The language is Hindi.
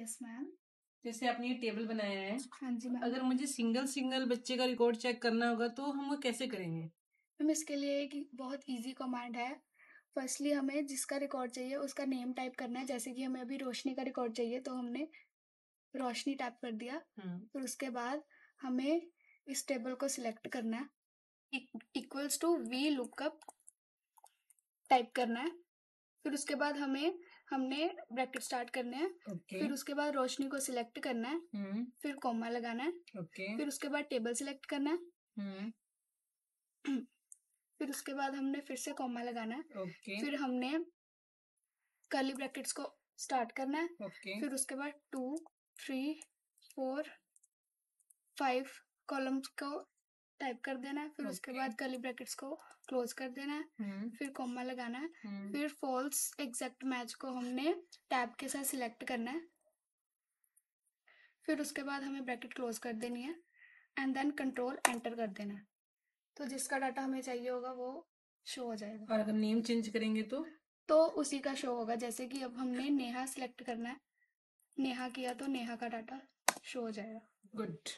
यस मैम जैसे आपने ये टेबल बनाया है। हाँ जी मैम अगर मुझे सिंगल सिंगल बच्चे का रिकॉर्ड चेक करना होगा तो हम वो कैसे करेंगे? मैम इसके लिए एक बहुत इजी कमांड है। फर्स्टली हमें जिसका रिकॉर्ड चाहिए उसका नेम टाइप करना है। जैसे कि हमें अभी रोशनी का रिकॉर्ड चाहिए तो हमने रोशनी टाइप कर दिया। हम्म फिर उसके बाद हमें इस टेबल को सिलेक्ट करना है। Equals to V lookup type करना है। फिर उसके बाद हमें हमने ब्रैकेट स्टार्ट करने हैं। ओके फिर उसके बाद रोशनी को सिलेक्ट करना है। हम्म। फिर कॉमा लगाना है। ओके फिर उसके बाद टेबल सिलेक्ट करना है। हम्म। फिर उसके बाद हमने फिर से कॉमा लगाना है। ओके फिर हमने कर्ली ब्रैकेट्स को स्टार्ट करना है। ओके फिर उसके बाद two three four five columns को टाइप कर देना है फिर okay. उसके बाद कर्ली ब्रैकेट्स को क्लोज कर देना है हम्म फिर कॉमा लगाना है हम्म फिर फॉल्स एग्जैक्ट मैच को हमने टैब के साथ सिलेक्ट करना है। फिर उसके बाद हमें ब्रैकेट क्लोज कर देनी है एंड देन कंट्रोल एंटर कर देना है। तो जिसका डाटा हमें चाहिए होगा वो शो हो जाएगा। और अगर नेम चेंज करेंगे तो? तो उसी का शो होगा जैसे कि अब हमने नेहा सिलेक्ट करना है। नेहा किया तो नेहा का डाटा शो हो जाएगा। गुड